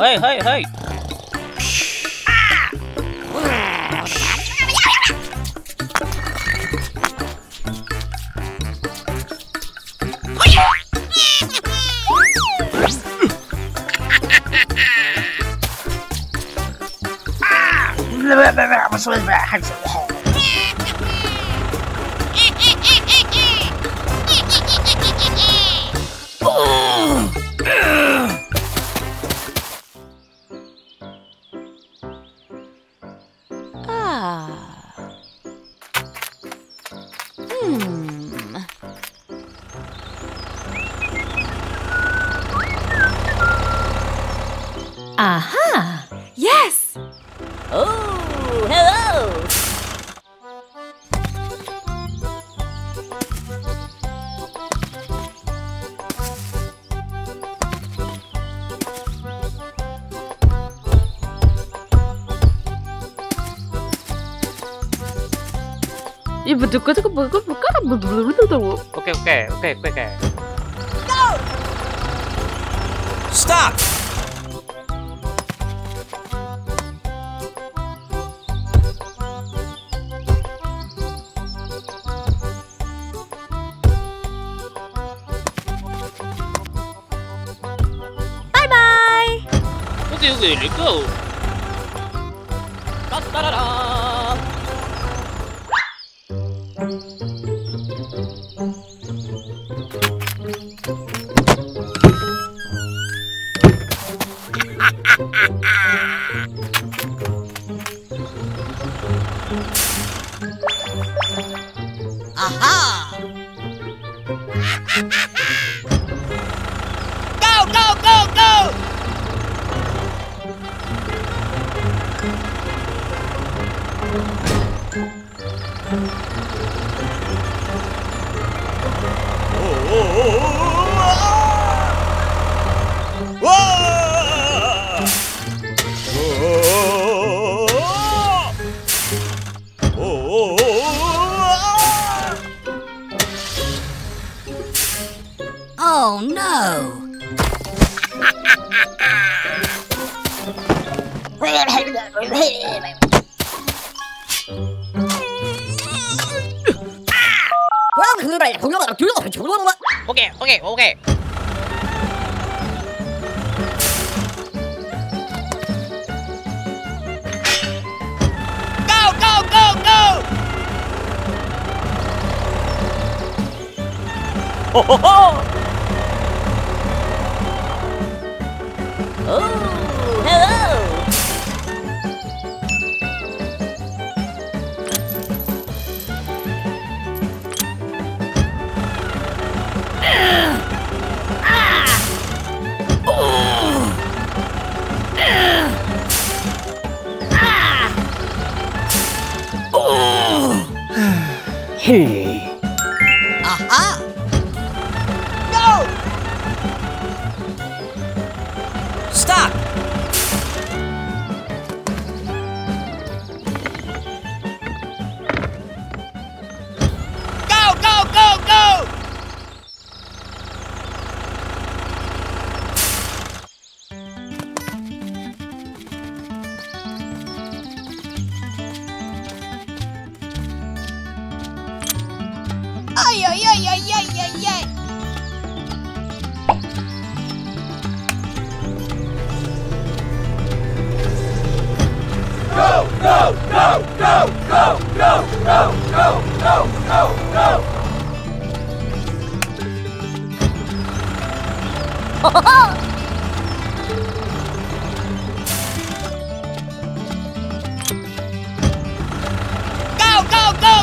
Hey, hey, hey! Ah. Okay, okay, okay, okay. Go! Stop! Bye bye! Okay, okay, let's go! Da, da, da, da. Oh no! Oke, oke, oke. Go, go, go, go! Oh, Aha! Ay, ay, ay, ay, ay, ay, ay! Go, go, go, go!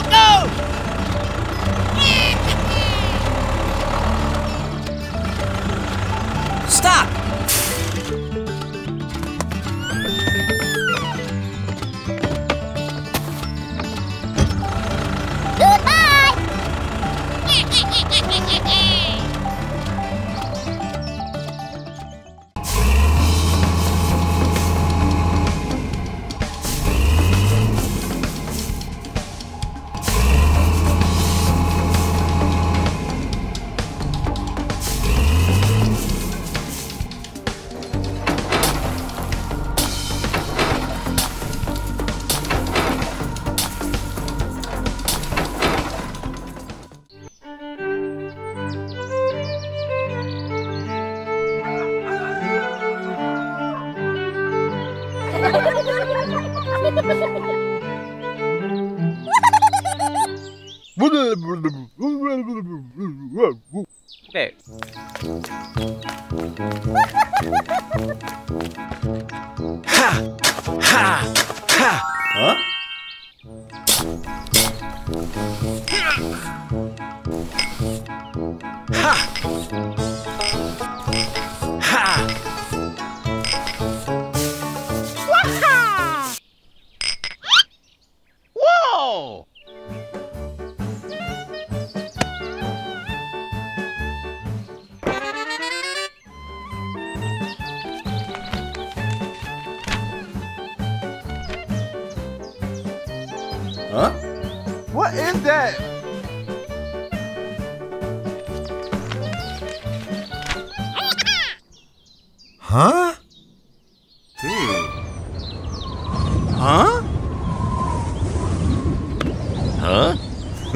Stop!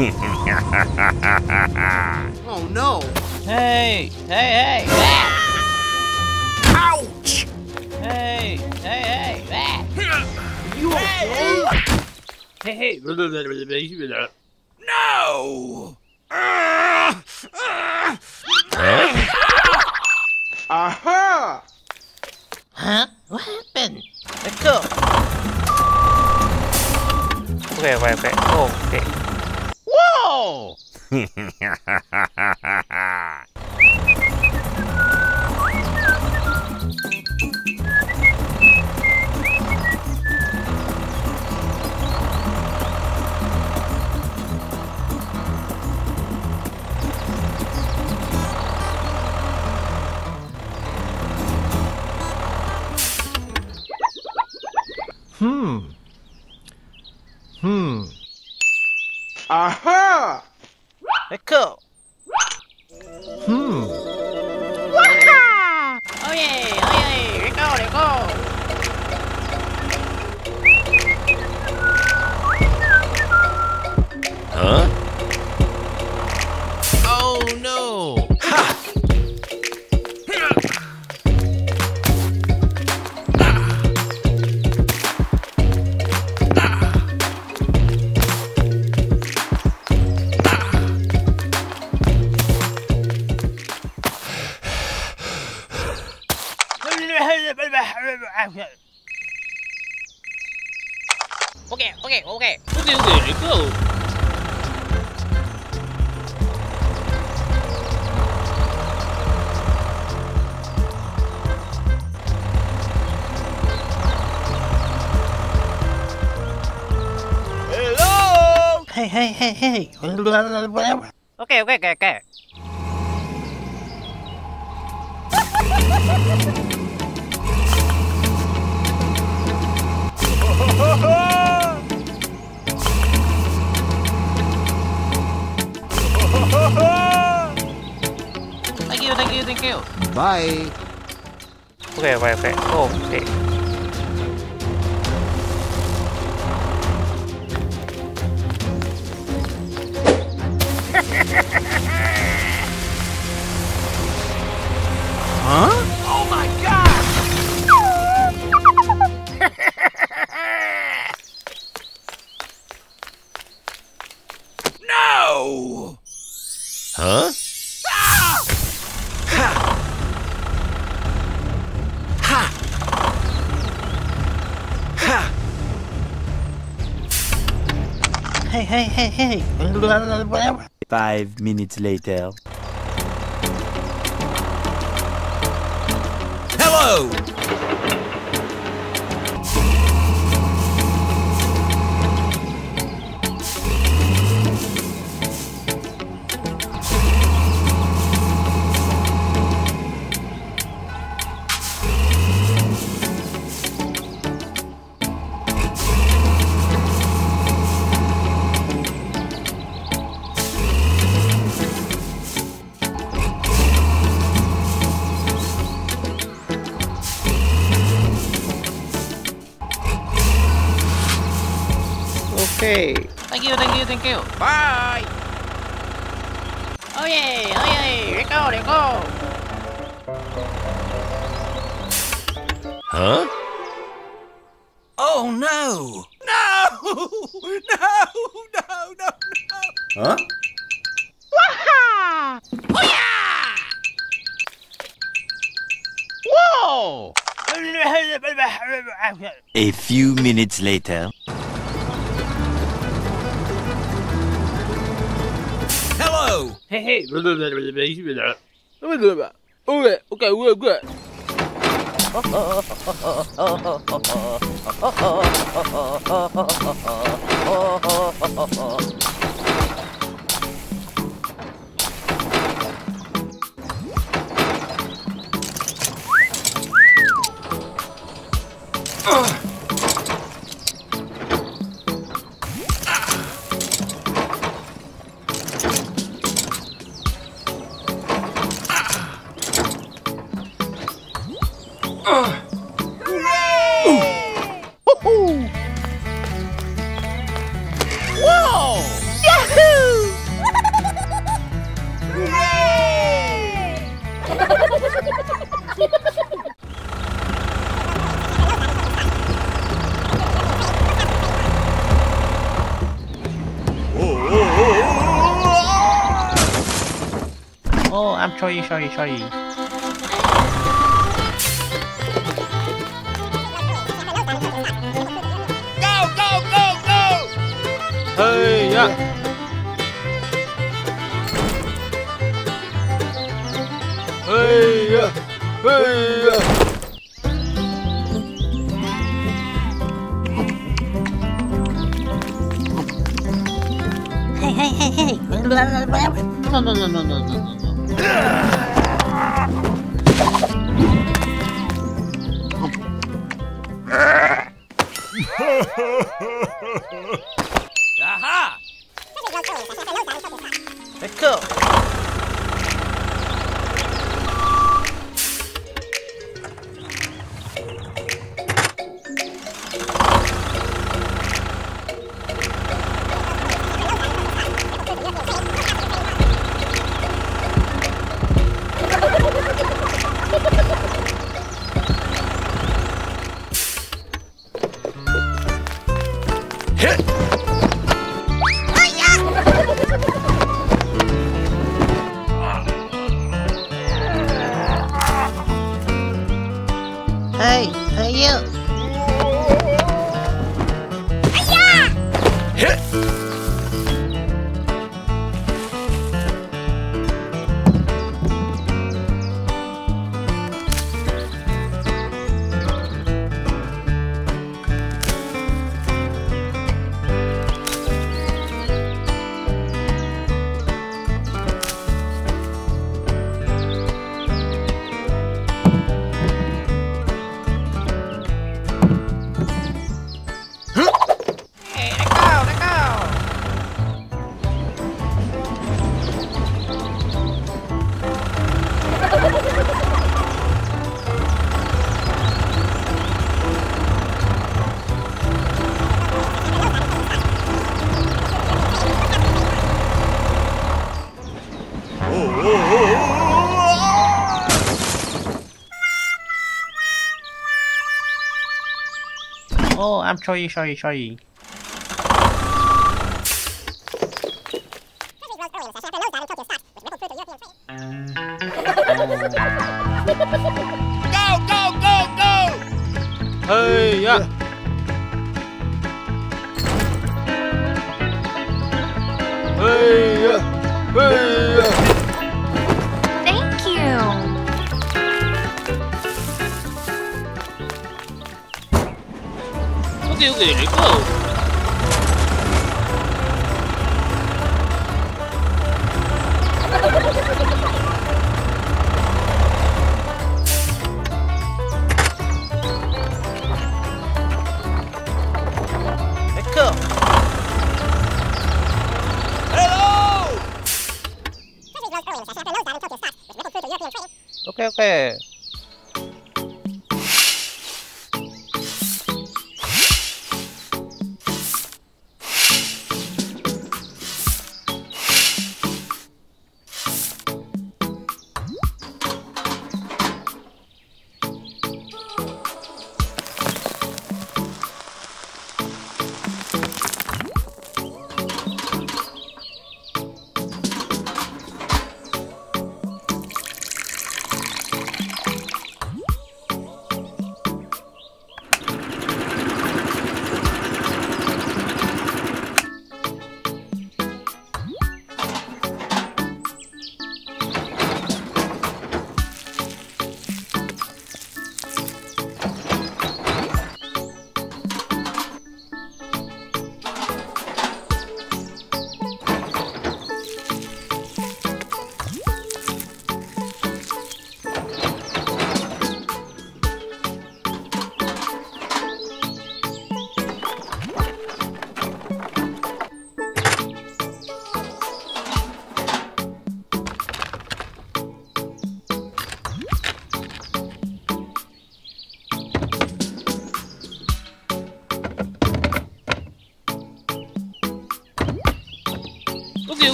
Oh no. Hey, hey, hey! Ouch! Hey, hey, hey! You okay? Hey, hey! No! Aha! Huh? What happened? Let's go. Okay, okay, okay. Oh, okay. Whoa! Hmm. Hmm. Aha! Let's go. Hmm. Okay, okay, okay. Okay, okay, let's go. Hello! Hey, hey, hey, hey. Okay, okay, okay, okay. Thank you, thank thank you. Bye. Okay, okay, okay. Oh, okay. Huh? Hey, hey, hey, hey. Five minutes later. Hello! Yay! Thank you, thank you, thank you. Bye! Oh yay, oh yay, here go, here go! Huh? Oh no! No! No, no, no, no! Huh? Waha! Whoa! A few minutes later. Hey, hey. With that. Okay, okay, we're good, good. Oh, I'm sorry, sorry, sorry. Go, go, go, go! Hey, yeah. Hey, yeah. Hey, yeah. Hey, hey, hey, hey. No, no, no, no, no, no, no, no. Let's go. Hit! Oh, I'm sorry, sorry, sorry. Okay, okay, let's go. Let's go. Hello! Okay, okay.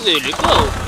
Let it go.